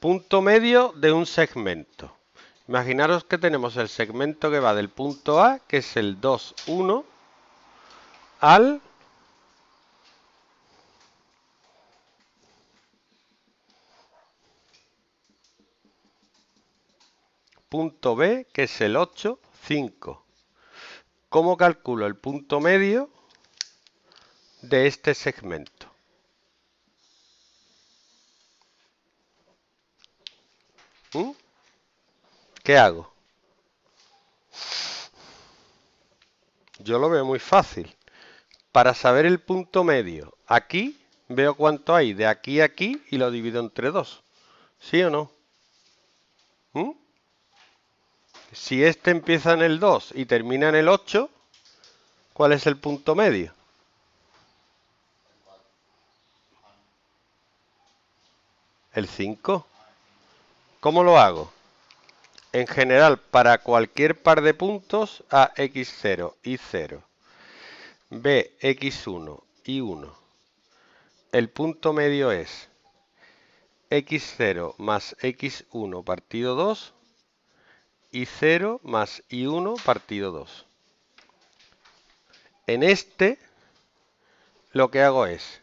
Punto medio de un segmento. Imaginaros que tenemos el segmento que va del punto A, que es el 2, 1, al punto B, que es el 8, 5. ¿Cómo calculo el punto medio de este segmento? ¿Mm? ¿Qué hago? Yo lo veo muy fácil. Para saber el punto medio, aquí veo cuánto hay de aquí a aquí y lo divido entre 2. ¿Sí o no? ¿Mm? Si este empieza en el 2 y termina en el 8, ¿cuál es el punto medio? El 5. ¿Cómo lo hago? En general, para cualquier par de puntos, a x0 y 0, b x1 y 1, el punto medio es x0 más x1 partido 2 y 0 más y1 partido 2. En este lo que hago es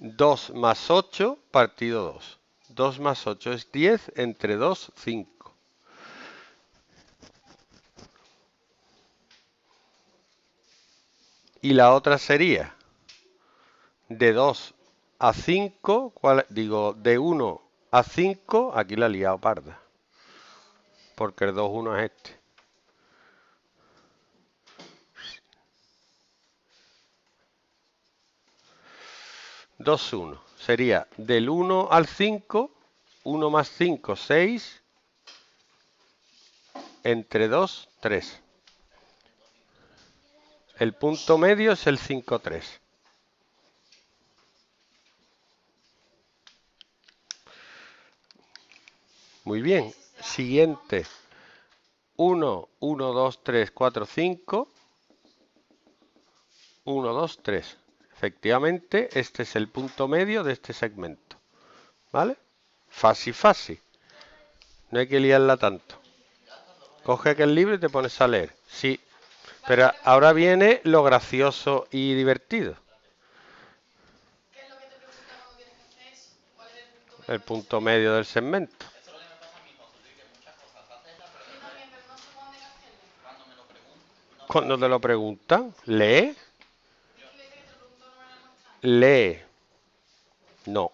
dos más 8 partido 2. 2 más 8 es 10, entre 2, 5. Y la otra sería de 2 a 5, digo, de 1 a 5, aquí la he liado parda. Porque el 2, 1 es este. Dos, 1. Sería del 1 al 5, 1 más 5, 6, entre 2, 3. El punto medio es el 5, 3. Muy bien. Siguiente. 1, 1, 2, 3, 4, 5. 1, 2, 3. Efectivamente, este es el punto medio de este segmento. ¿Vale? Fácil, fácil. No hay que liarla tanto. Coge aquel libro y te pones a leer. Sí. Pero ahora viene lo gracioso y divertido. El punto medio del segmento. Cuando te lo preguntan, lee. Lee. No.